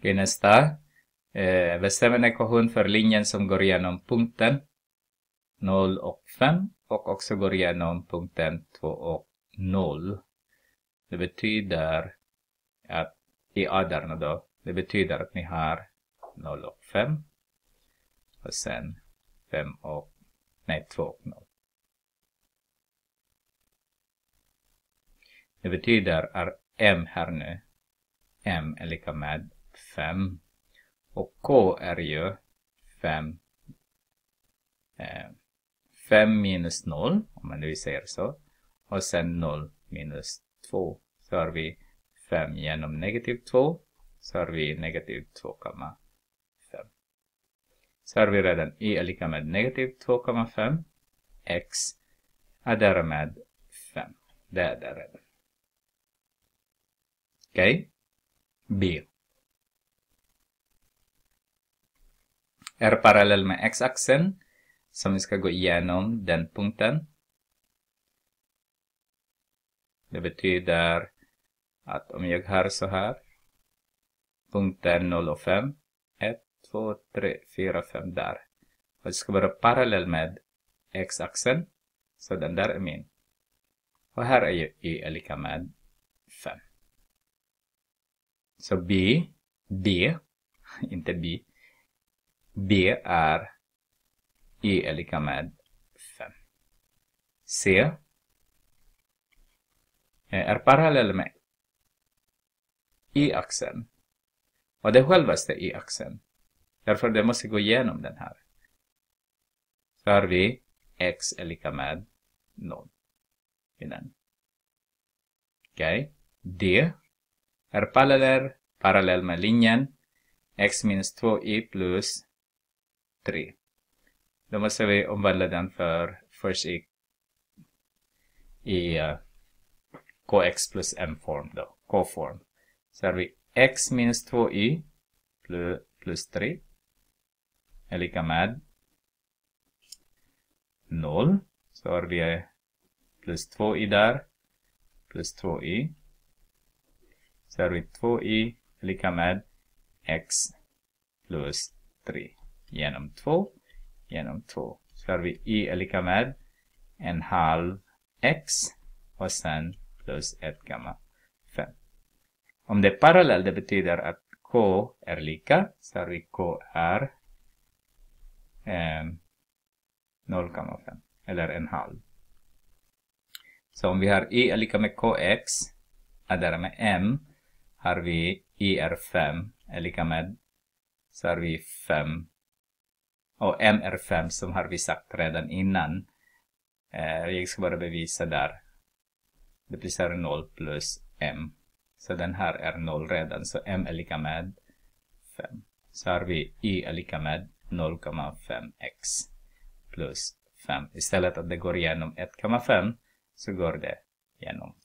Okej, nästa. Eh, bestäm en ekvation för linjen som går igenom punkten 0 och 5 och också går igenom punkten 2 och 0. Det betyder att i addarna då, det betyder att ni har 0 och 5 och sen 5 och, nej 2 och 0. Det betyder att m här nu, m är lika med 5 och k är ju 5 5 eh, minus 0, om man nu säger så. Och sen 0 minus 2. Så har vi 5 genom negativ 2. Så har vi negativ 2,5. Så har vi redan y är lika med negativ 2,5. x är därmed 5. Det är det redan. Okej? Okay? B. Är parallell med x-axeln som vi ska gå igenom den punkten. Det betyder att om jag har så här punkten 0 och 5 1, 2, 3, 4, 5 där. Och det ska vara parallell med x-axeln. Så den där är min. Och här är ju y är lika med 5. Så B, d, inte B. B är y är lika med 5. C är parallell med y-axeln. Och det självaste y-axeln. Därför det måste gå igenom den här. Så har vi x är lika med 0 i den. Okej. Okay. D är parallell, parallell med linjen x minus 2y plus 3. Då måste vi omvandla den för först i, i uh, kx plus m-form då, k-form. Så har vi x minus 2y plus, plus 3 är lika med 0. Så har vi eh, plus 2y där, plus 2y. Så har vi 2y är lika med x plus 3 genom 2 genom 2. Så har vi y är lika med en halv x och sen plus 1,5. Om det är parallell, det betyder att k är lika. Så har vi k är eh, 0,5 eller en halv. Så om vi har y är lika med kx, addera med m, har vi i är 5, är lika med, så har vi 5 och MR5 som har vi sagt redan innan. Eh, jag ska bara bevisa där. Det blir 0 plus M. Så den här är 0 redan, så M är lika med 5. Så har vi Y är lika med 0,5x plus 5. Istället att det går igenom 1,5 så går det genom